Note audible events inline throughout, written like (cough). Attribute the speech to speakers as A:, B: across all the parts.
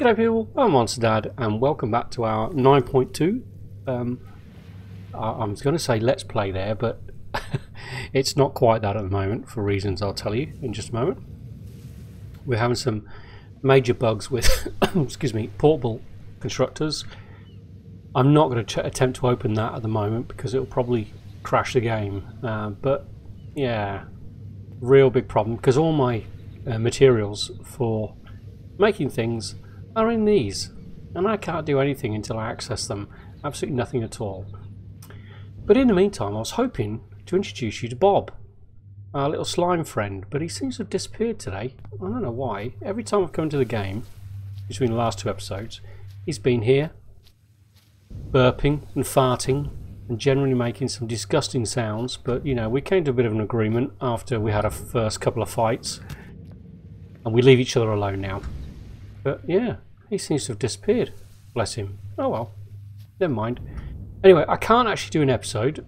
A: G'day people, I'm Monster Dad and welcome back to our 9.2 um, I was going to say let's play there but (laughs) it's not quite that at the moment for reasons I'll tell you in just a moment. We're having some major bugs with (coughs) excuse me portable constructors. I'm not going to attempt to open that at the moment because it'll probably crash the game uh, but yeah real big problem because all my uh, materials for making things are in these and I can't do anything until I access them. Absolutely nothing at all. But in the meantime I was hoping to introduce you to Bob our little slime friend but he seems to have disappeared today. I don't know why. Every time I've come to the game between the last two episodes he's been here burping and farting and generally making some disgusting sounds but you know we came to a bit of an agreement after we had our first couple of fights and we leave each other alone now but yeah, he seems to have disappeared. Bless him. Oh well, never mind. Anyway, I can't actually do an episode,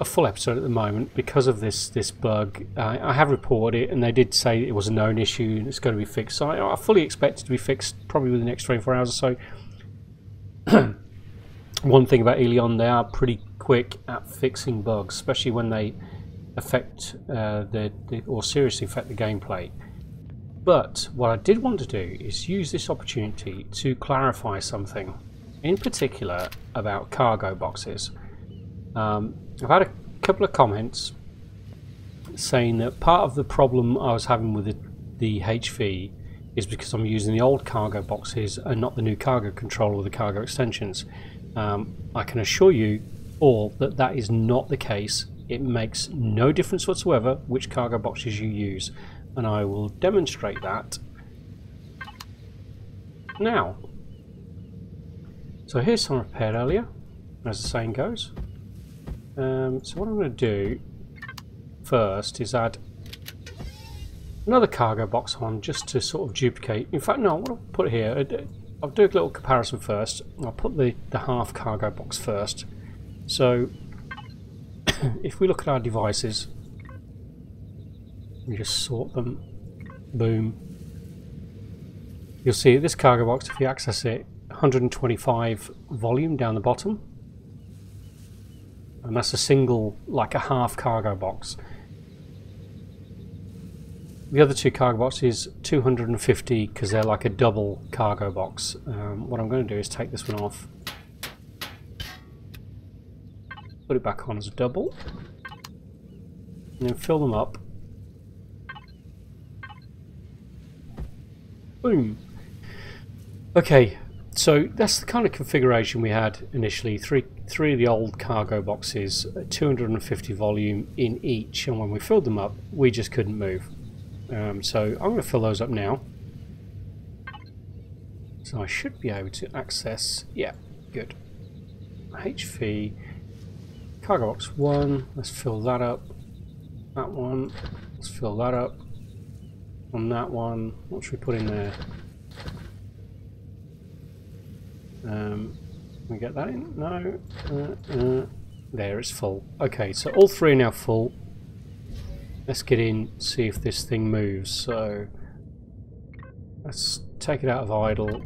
A: a full episode at the moment because of this this bug. Uh, I have reported it, and they did say it was a known issue and it's going to be fixed. So I, I fully expect it to be fixed probably within the next 24 hours or so. (clears throat) One thing about Eleon, they are pretty quick at fixing bugs, especially when they affect uh, the, the or seriously affect the gameplay. But what I did want to do is use this opportunity to clarify something, in particular about cargo boxes. Um, I've had a couple of comments saying that part of the problem I was having with the, the HV is because I'm using the old cargo boxes and not the new cargo controller or the cargo extensions. Um, I can assure you all that that is not the case. It makes no difference whatsoever which cargo boxes you use and I will demonstrate that now. So here's some repaired earlier, as the saying goes. Um, so what I'm going to do first is add another cargo box on just to sort of duplicate. In fact, no, what I'll put here, uh, I'll do a little comparison first. I'll put the, the half cargo box first. So (coughs) if we look at our devices, and just sort them. Boom. You'll see this cargo box, if you access it, 125 volume down the bottom. And that's a single, like a half cargo box. The other two cargo boxes, 250 because they're like a double cargo box. Um, what I'm going to do is take this one off, put it back on as a double, and then fill them up Boom. Okay, so that's the kind of configuration we had initially. Three, three of the old cargo boxes, 250 volume in each, and when we filled them up, we just couldn't move. Um, so I'm going to fill those up now. So I should be able to access, yeah, good. HV, cargo box 1, let's fill that up. That one, let's fill that up on that one. What should we put in there? Um, we get that in? No. Uh, uh, there, it's full. Okay, so all three are now full. Let's get in, see if this thing moves. So let's take it out of idle.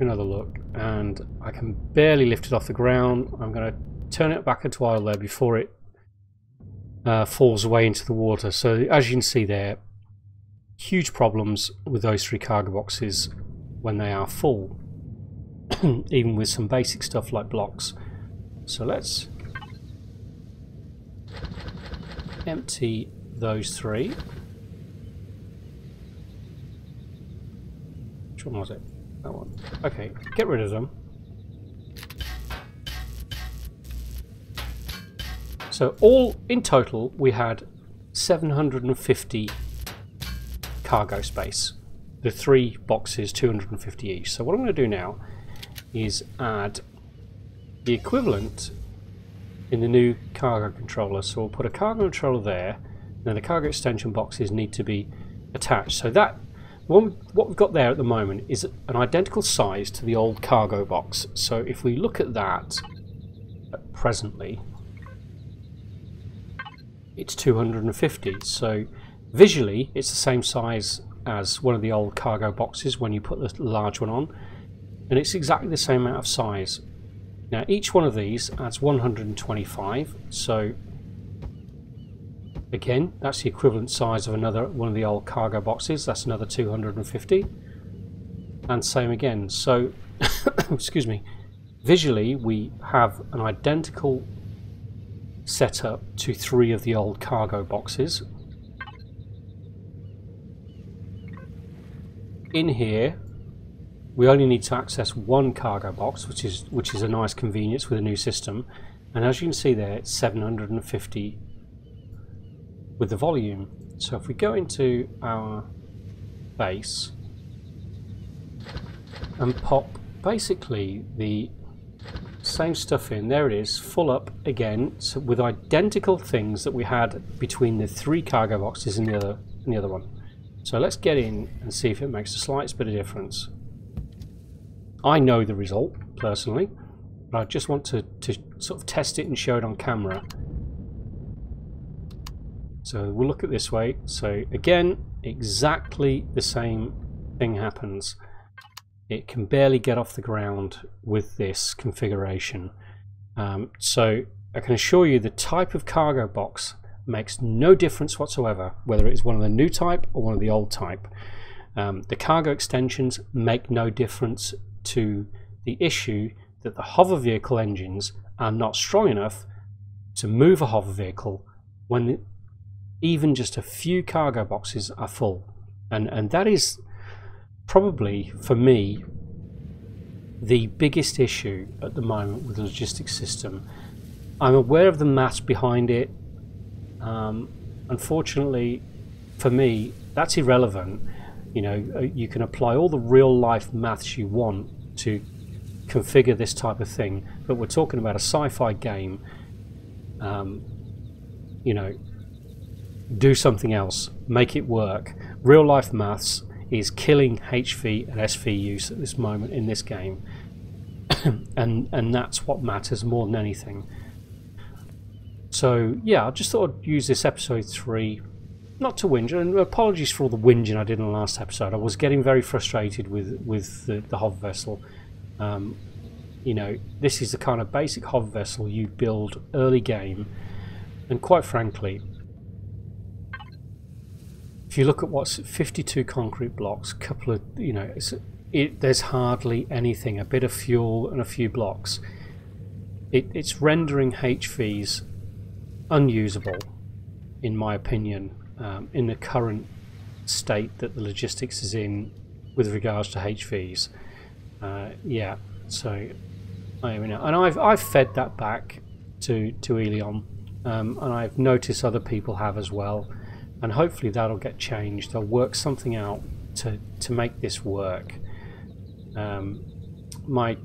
A: Another look, and I can barely lift it off the ground. I'm going to turn it back into idle there before it uh, falls away into the water. So as you can see there, huge problems with those three cargo boxes when they are full, (clears throat) even with some basic stuff like blocks. So let's empty those three. Which one was it? That one. Okay, get rid of them. So all in total we had 750 cargo space. The three boxes 250 each. So what I'm going to do now is add the equivalent in the new cargo controller. So we'll put a cargo controller there. Now the cargo extension boxes need to be attached. So that what we've got there at the moment is an identical size to the old cargo box. So if we look at that presently, it's 250 so visually it's the same size as one of the old cargo boxes when you put the large one on and it's exactly the same amount of size. Now each one of these adds 125 so again that's the equivalent size of another one of the old cargo boxes that's another 250 and same again so (coughs) excuse me visually we have an identical setup to three of the old cargo boxes. In here we only need to access one cargo box which is which is a nice convenience with a new system. And as you can see there it's 750 with the volume. So if we go into our base and pop basically the same stuff in there it is full up again so with identical things that we had between the three cargo boxes and the other and the other one so let's get in and see if it makes the slightest bit of difference. I know the result, personally, but I just want to, to sort of test it and show it on camera. So we'll look at this way. So again, exactly the same thing happens. It can barely get off the ground with this configuration. Um, so I can assure you the type of cargo box makes no difference whatsoever whether it is one of the new type or one of the old type. Um, the cargo extensions make no difference to the issue that the hover vehicle engines are not strong enough to move a hover vehicle when even just a few cargo boxes are full. And, and that is probably, for me, the biggest issue at the moment with the logistics system. I'm aware of the maths behind it. Um, unfortunately, for me, that's irrelevant. You know, uh, you can apply all the real life maths you want to configure this type of thing, but we're talking about a sci-fi game. Um, you know, do something else, make it work. Real life maths is killing HV and SV use at this moment in this game, (coughs) and and that's what matters more than anything. So yeah, I just thought I'd use this episode three, not to whinge, and apologies for all the whinging I did in the last episode. I was getting very frustrated with with the, the hover vessel. Um, you know, this is the kind of basic hover vessel you build early game, and quite frankly, if you look at what's 52 concrete blocks, couple of you know, it, there's hardly anything. A bit of fuel and a few blocks. It, it's rendering HVs unusable, in my opinion, um, in the current state that the logistics is in with regards to HVs. Uh, yeah, so I mean, and I've I've fed that back to to Eleon, um, and I've noticed other people have as well, and hopefully that'll get changed. They'll work something out to to make this work. Um, my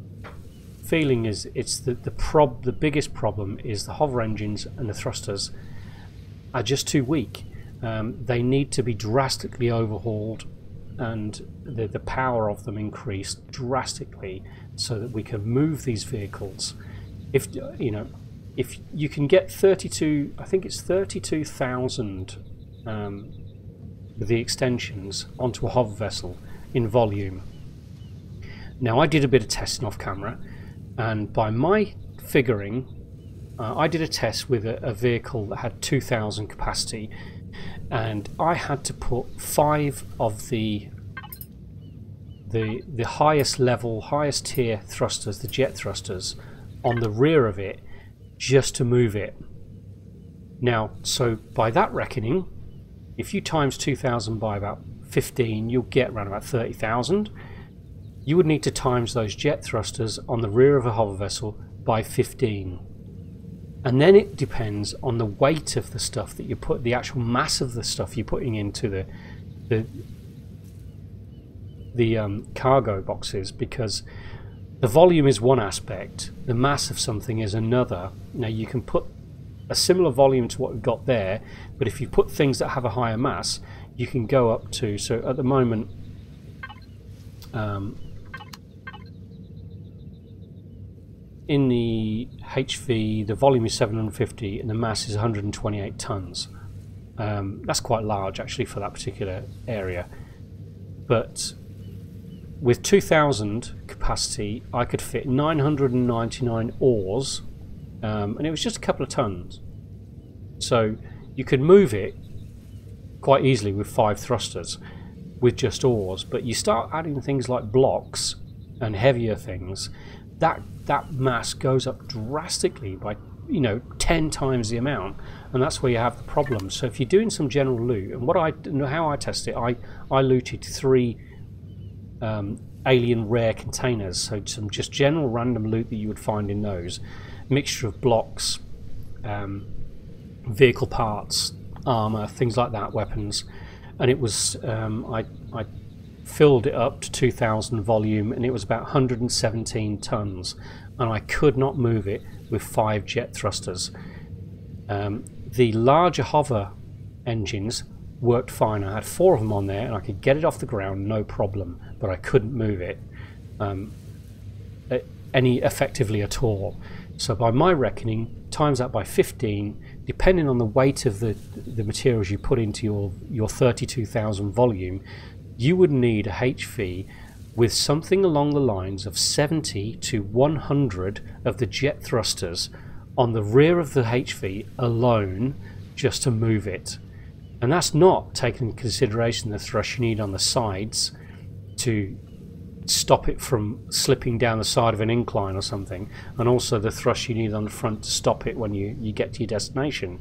A: feeling is it's the the prob the biggest problem is the hover engines and the thrusters are just too weak. Um, they need to be drastically overhauled and the, the power of them increased drastically so that we can move these vehicles. If you know, if you can get 32, I think it's 32,000 um, with the extensions onto a hover vessel in volume. Now I did a bit of testing off camera and by my figuring uh, I did a test with a, a vehicle that had 2000 capacity and I had to put five of the the the highest level highest tier thrusters the jet thrusters on the rear of it just to move it now so by that reckoning if you times 2000 by about 15 you'll get around about 30,000 you would need to times those jet thrusters on the rear of a hover vessel by 15. And then it depends on the weight of the stuff that you put, the actual mass of the stuff you're putting into the the the um, cargo boxes because the volume is one aspect, the mass of something is another. Now you can put a similar volume to what we've got there, but if you put things that have a higher mass, you can go up to. So at the moment, um, in the HV, the volume is 750 and the mass is 128 tons. Um, that's quite large actually for that particular area. but with 2000 capacity I could fit 999 ores um, and it was just a couple of tons. So you could move it quite easily with five thrusters with just ores, but you start adding things like blocks and heavier things that that mass goes up drastically by you know 10 times the amount. And that's where you have the problem. So if you're doing some general loot and what I how I test it I I looted three um, alien rare containers. So some just general random loot that you would find in those mixture of blocks um, vehicle parts armor things like that weapons and it was um, I, I filled it up to 2000 volume and it was about 117 tons and I could not move it with five jet thrusters. Um, the larger hover engines worked fine. I had four of them on there and I could get it off the ground no problem, but I couldn't move it um, any effectively at all. So by my reckoning, times that by 15, depending on the weight of the, the materials you put into your, your 32,000 volume, you would need a HV with something along the lines of 70 to 100 of the jet thrusters on the rear of the HV alone just to move it. And that's not taking into consideration the thrust you need on the sides to stop it from slipping down the side of an incline or something, and also the thrust you need on the front to stop it when you, you get to your destination.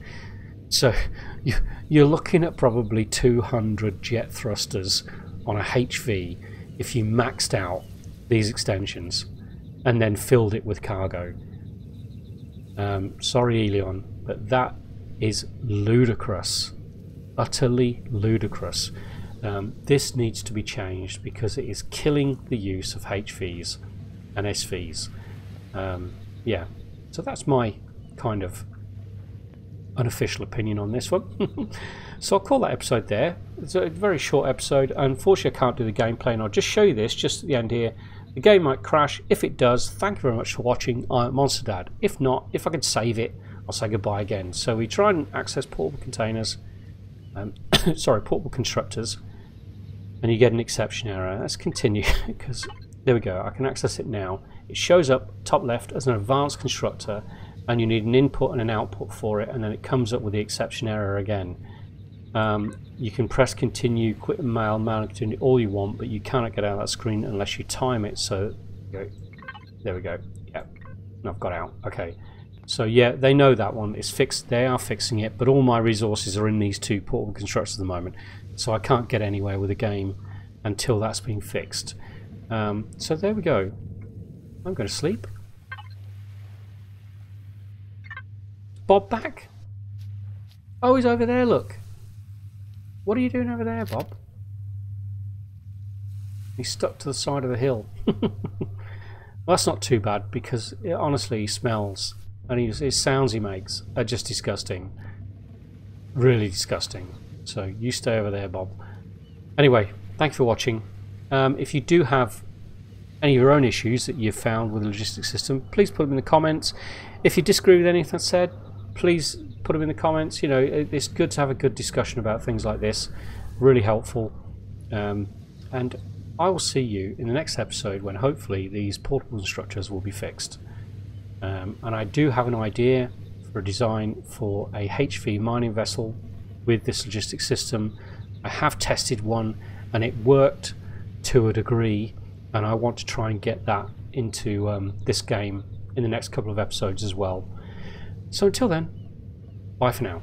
A: So (laughs) you, you're looking at probably 200 jet thrusters on a HV if you maxed out these extensions and then filled it with cargo. Um, sorry, Eleon, but that is ludicrous. Utterly ludicrous. Um, this needs to be changed because it is killing the use of HVs and SVs. Um, yeah, so that's my kind of unofficial opinion on this one. (laughs) so I'll call that episode there. It's a very short episode. Unfortunately, I can't do the gameplay, and I'll just show you this just at the end here. The game might crash. If it does, thank you very much for watching. I'm Monster Dad. If not, if I can save it, I'll say goodbye again. So we try and access portable containers. Um, (coughs) sorry, portable constructors. And you get an exception error. Let's continue (laughs) because there we go. I can access it now. It shows up top left as an advanced constructor and you need an input and an output for it and then it comes up with the exception error again. Um, you can press continue, quit mail, mail and continue all you want, but you cannot get out of that screen unless you time it. So, there we go. Yeah, I've got out. Okay. So yeah, they know that one is fixed. They are fixing it, but all my resources are in these two portable constructors at the moment, so I can't get anywhere with the game until that's been fixed. Um, so there we go. I'm going to sleep. Bob back? Oh, he's over there, look. What are you doing over there, Bob? He's stuck to the side of the hill. (laughs) well, that's not too bad because it, honestly he smells and his sounds he makes are just disgusting. Really disgusting. So you stay over there, Bob. Anyway, thank you for watching. Um, if you do have any of your own issues that you've found with the logistics system, please put them in the comments. If you disagree with anything I said, please put them in the comments. You know, it's good to have a good discussion about things like this. Really helpful. Um, and I will see you in the next episode when hopefully these portable structures will be fixed. Um, and I do have an idea for a design for a HV mining vessel with this logistics system. I have tested one and it worked to a degree and I want to try and get that into um, this game in the next couple of episodes as well. So until then, bye for now.